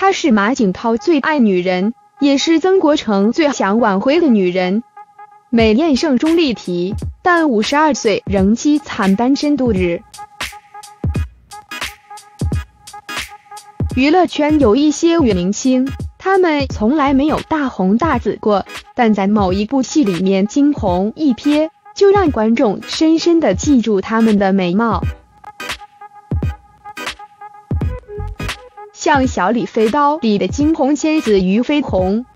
她是马景涛最爱女人，也是曾国成最想挽回的女人。美艳盛中立体，但五十二岁仍凄惨单身度日。娱乐圈有一些女明星，她们从来没有大红大紫过，但在某一部戏里面惊鸿一瞥，就让观众深深的记住她们的美貌。像《小李飞刀》里的惊鸿仙子俞飞鸿。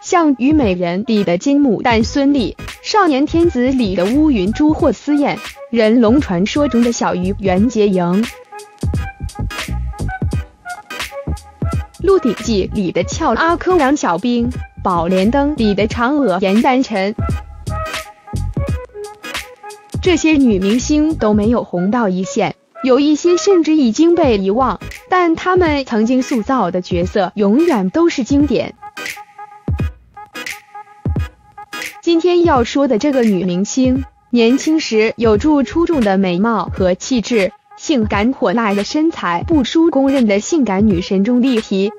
像《虞美人》里的金牡丹孙俪，《少年天子》里的乌云珠霍思燕，《人龙传说》中的小鱼袁洁莹，《鹿鼎记》里的俏阿珂杨小兵，《宝莲灯》里的嫦娥严丹晨，这些女明星都没有红到一线，有一些甚至已经被遗忘，但她们曾经塑造的角色永远都是经典。今天要说的这个女明星，年轻时有著出众的美貌和气质，性感火辣的身材不输公认的性感女神钟丽缇。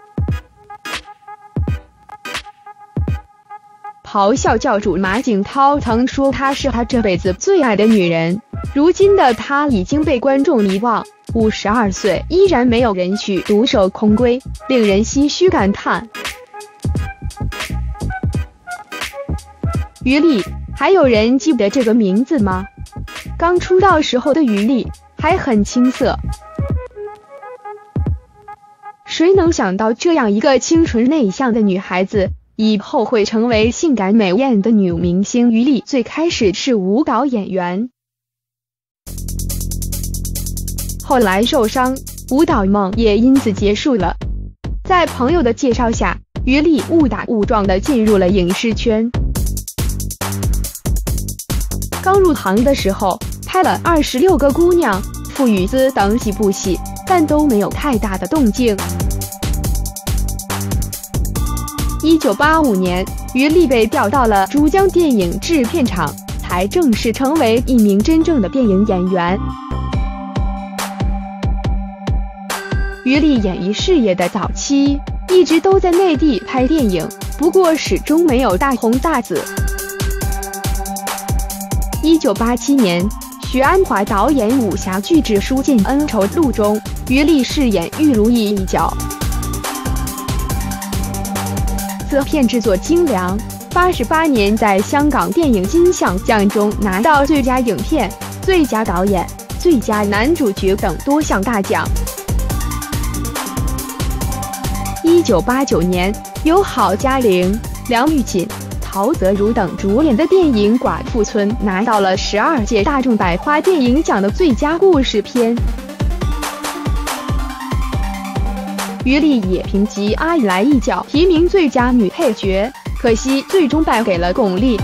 咆哮教主马景涛曾说她是他这辈子最爱的女人，如今的她已经被观众遗忘，五十二岁依然没有人娶，独守空闺，令人唏嘘感叹。于丽，还有人记得这个名字吗？刚出道时候的于丽还很青涩，谁能想到这样一个清纯内向的女孩子，以后会成为性感美艳的女明星？于丽最开始是舞蹈演员，后来受伤，舞蹈梦也因此结束了。在朋友的介绍下，于丽误打误撞的进入了影视圈。刚入行的时候，拍了《二十六个姑娘》《父与子》等几部戏，但都没有太大的动静。一九八五年，于丽被调到了珠江电影制片厂，才正式成为一名真正的电影演员。于丽演艺事业的早期，一直都在内地拍电影，不过始终没有大红大紫。一九八七年，许鞍华导演武侠剧《致书剑恩仇录》中，于丽饰演玉如意一角。此片制作精良，八十八年在香港电影金像奖中拿到最佳影片、最佳导演、最佳男主角等多项大奖。一九八九年，由郝嘉玲、梁玉锦。陶泽如等主演的电影《寡妇村》拿到了十二届大众百花电影奖的最佳故事片。于丽也凭藉《阿姨来一脚》提名最佳女配角，可惜最终败给了巩俐。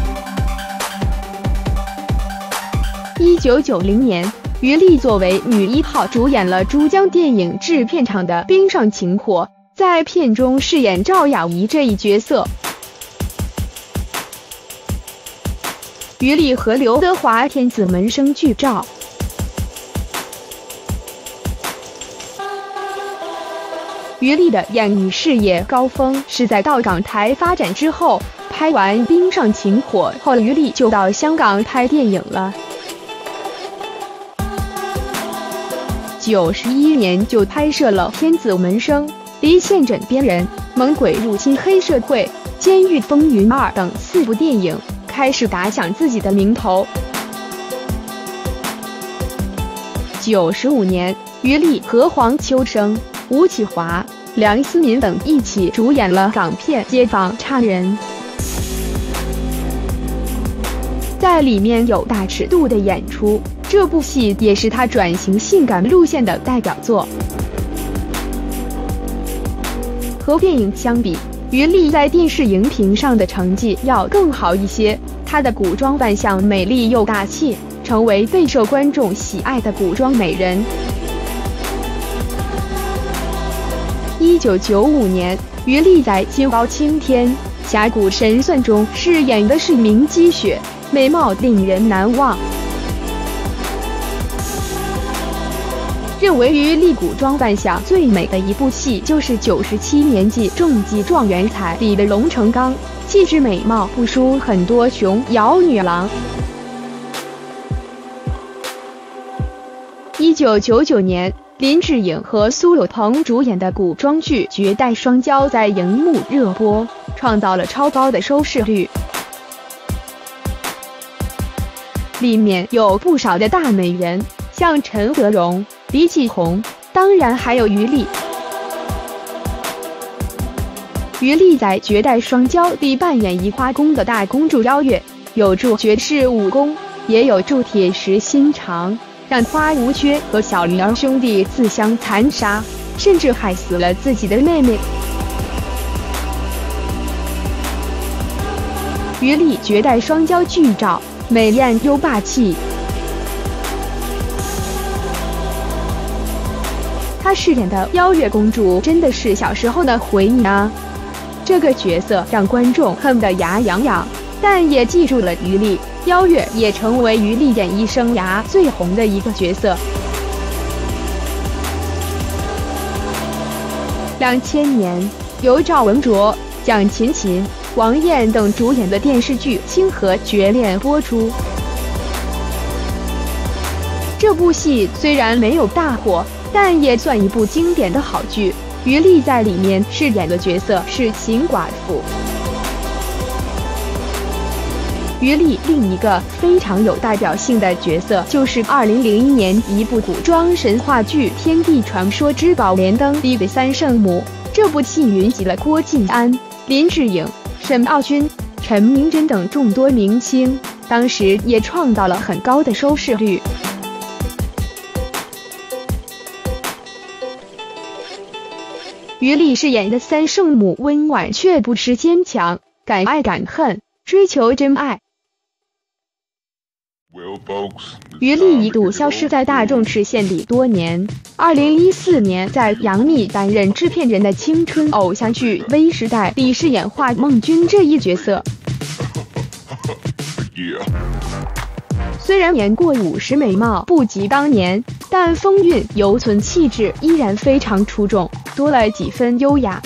一九九零年，于丽作为女一号主演了珠江电影制片厂的《冰上情火》，在片中饰演赵雅怡这一角色。于丽和刘德华天子门生剧照。于丽的演艺事业高峰是在到港台发展之后，拍完《冰上情火》后，于丽就到香港拍电影了。九十一年就拍摄了《天子门生》《离线枕边人》《猛鬼入侵黑社会》《监狱风云二》等四部电影。开始打响自己的名头。九十五年，于丽和黄秋生、吴启华、梁思敏等一起主演了港片《街坊差人》，在里面有大尺度的演出。这部戏也是他转型性感路线的代表作。和电影相比。于丽在电视荧屏上的成绩要更好一些，她的古装扮相美丽又大气，成为备受观众喜爱的古装美人。一九九五年，于丽在《金包青天》《峡谷神算》中饰演的是名姬雪，美貌令人难忘。认为于丽古装扮相最美的一部戏就是九十七年季重击状元彩里的龙成刚，气质美貌不输很多琼瑶女郎。一九九九年，林志颖和苏有朋主演的古装剧《绝代双骄》在荧幕热播，创造了超高的收视率。里面有不少的大美人，像陈德容。李继红，当然还有余丽。余丽在《绝代双骄》里扮演移花宫的大公主邀月，有助绝世武功，也有助铁石心肠，让花无缺和小灵儿兄弟自相残杀，甚至害死了自己的妹妹。于丽《绝代双骄》剧照，美艳又霸气。她饰演的邀月公主真的是小时候的回忆啊！这个角色让观众恨得牙痒痒，但也记住了于丽。邀月也成为余丽演艺生涯最红的一个角色。两千年，由赵文卓、蒋勤勤、王艳等主演的电视剧《清河绝恋》播出。这部戏虽然没有大火。但也算一部经典的好剧。余丽在里面饰演的角色是秦寡妇。于丽另一个非常有代表性的角色就是2001年一部古装神话剧《天地传说之宝莲灯》里的三圣母。这部戏云集了郭晋安、林志颖、沈傲君、陈明真等众多明星，当时也创造了很高的收视率。于丽饰演的三圣母温婉却不失坚强，敢爱敢恨，追求真爱。于丽一度消失在大众视线里多年。二零一四年，在杨幂担任制片人的青春偶像剧《微时代》里饰演华梦君这一角色。虽然年过五十，美貌不及当年，但风韵犹存，气质依然非常出众。多了几分优雅。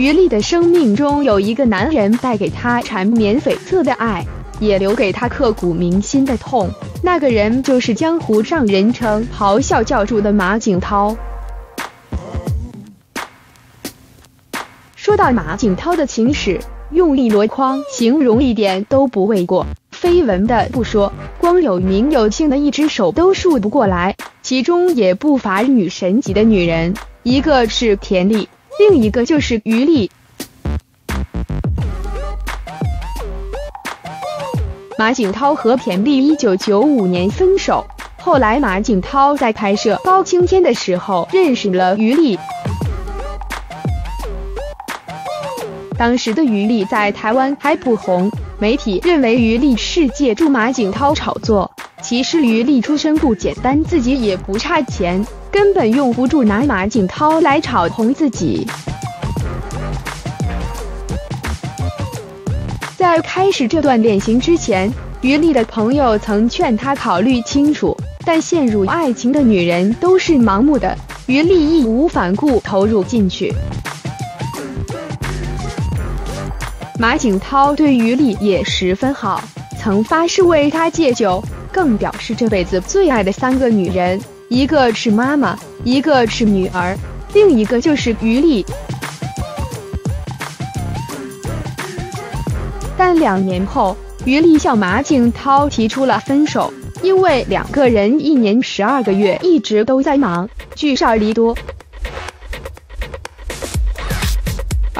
于丽的生命中有一个男人带给她缠绵悱恻的爱，也留给她刻骨铭心的痛。那个人就是江湖上人称“咆哮教主”的马景涛。说到马景涛的情史，用一箩筐形容一点都不为过。绯闻的不说，光有名有姓的一只手都数不过来。其中也不乏女神级的女人，一个是田丽，另一个就是余丽。马景涛和田丽一九九五年分手，后来马景涛在拍摄《包青天》的时候认识了余丽。当时的余丽在台湾还不红，媒体认为余丽是借助马景涛炒作。其实余丽出身不简单，自己也不差钱，根本用不住拿马景涛来炒红自己。在开始这段恋情之前，余丽的朋友曾劝她考虑清楚，但陷入爱情的女人都是盲目的，余丽义无反顾投入进去。马景涛对于丽也十分好，曾发誓为她戒酒。更表示这辈子最爱的三个女人，一个是妈妈，一个是女儿，另一个就是余丽。但两年后，余丽向马景涛提出了分手，因为两个人一年十二个月一直都在忙，聚少离多。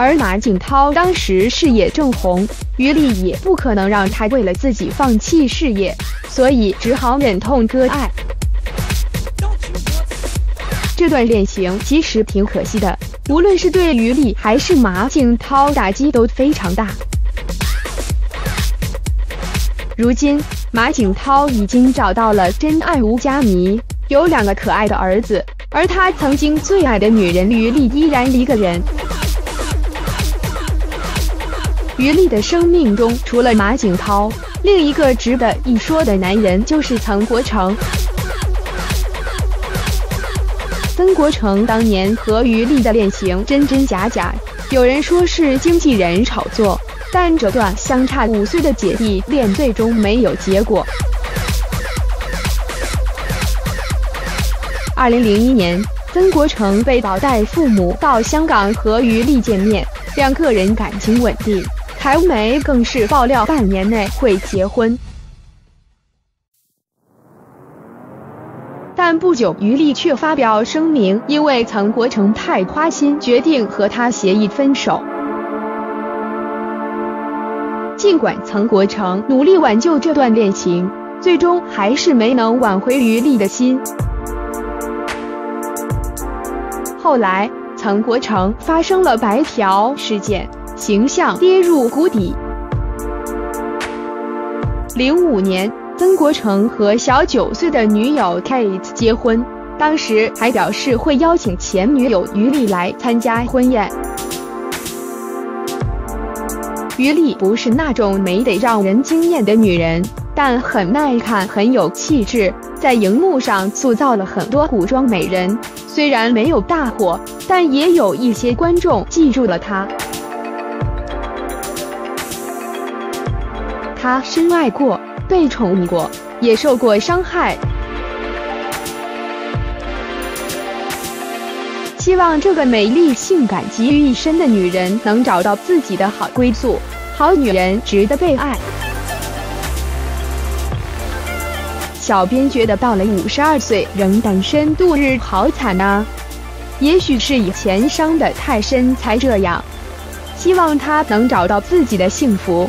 而马景涛当时事业正红，余丽也不可能让他为了自己放弃事业。所以只好忍痛割爱。这段恋情其实挺可惜的，无论是对于丽还是马景涛，打击都非常大。如今，马景涛已经找到了真爱吴佳妮，有两个可爱的儿子，而他曾经最爱的女人于丽依然一个人。于丽的生命中，除了马景涛。另一个值得一说的男人就是曾国成。曾国成当年和于丽的恋情真真假假，有人说是经纪人炒作，但这段相差五岁的姐弟恋最终没有结果。二零零一年，曾国成被保带父母到香港和于丽见面，两个人感情稳定，台媒更是爆料半年内会结婚。但不久，于丽却发表声明，因为曾国成太花心，决定和他协议分手。尽管曾国成努力挽救这段恋情，最终还是没能挽回于丽的心。后来，曾国成发生了白条事件，形象跌入谷底。零五年。曾国成和小九岁的女友 Kate 结婚，当时还表示会邀请前女友于丽来参加婚宴。于丽不是那种美得让人惊艳的女人，但很耐看，很有气质，在荧幕上塑造了很多古装美人。虽然没有大火，但也有一些观众记住了她。她深爱过。被宠溺过，也受过伤害。希望这个美丽、性感集于一身的女人能找到自己的好归宿。好女人值得被爱。小编觉得到了五十二岁仍单身度日，好惨啊！也许是以前伤得太深才这样。希望她能找到自己的幸福。